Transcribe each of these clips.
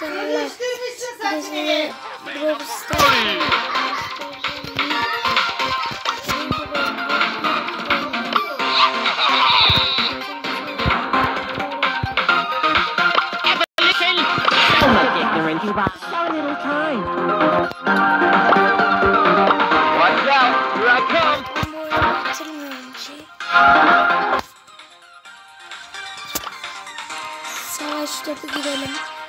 güzel güzel Brawl Savaş topu girelim.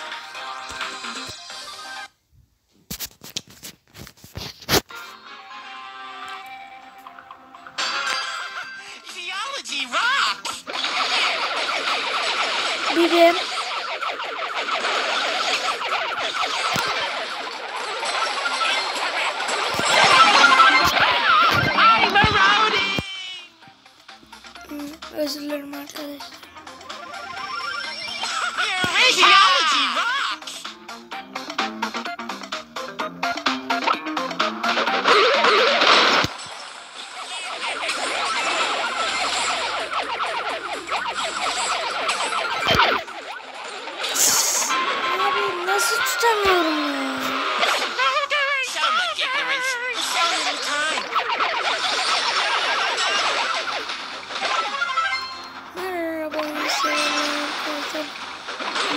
Birim. Özür dilerim arkadaşlar.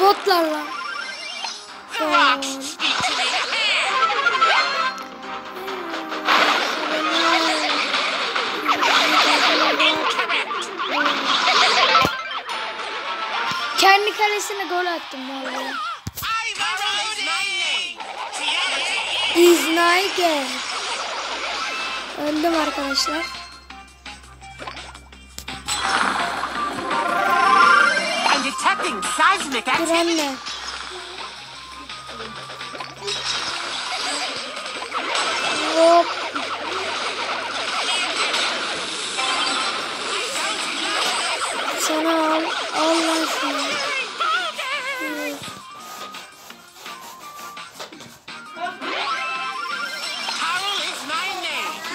Botlarla. Incorrect. Kendi kalesine gol attım vallahi. İznayge. Öldüm arkadaşlar. Detecting seismic activity. Hop. Sana al. Al lan şunu.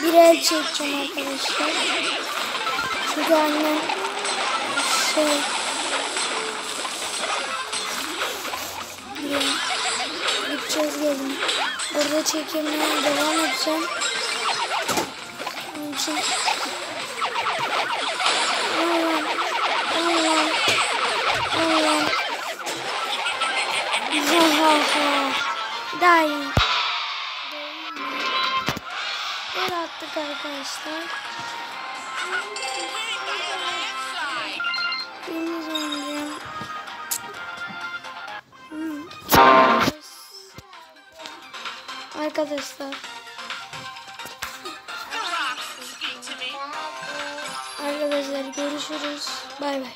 Bir el çekeceğim arkadaşlar. Çünkü annem şey gideceğiz gelin. Burada çekimlerine devam edeceğim. Onun için Allah Allah Allah ha ha ha iyi. Gol attık arkadaşlar. Arkadaşlar. Arkadaşlar görüşürüz. Bay bay.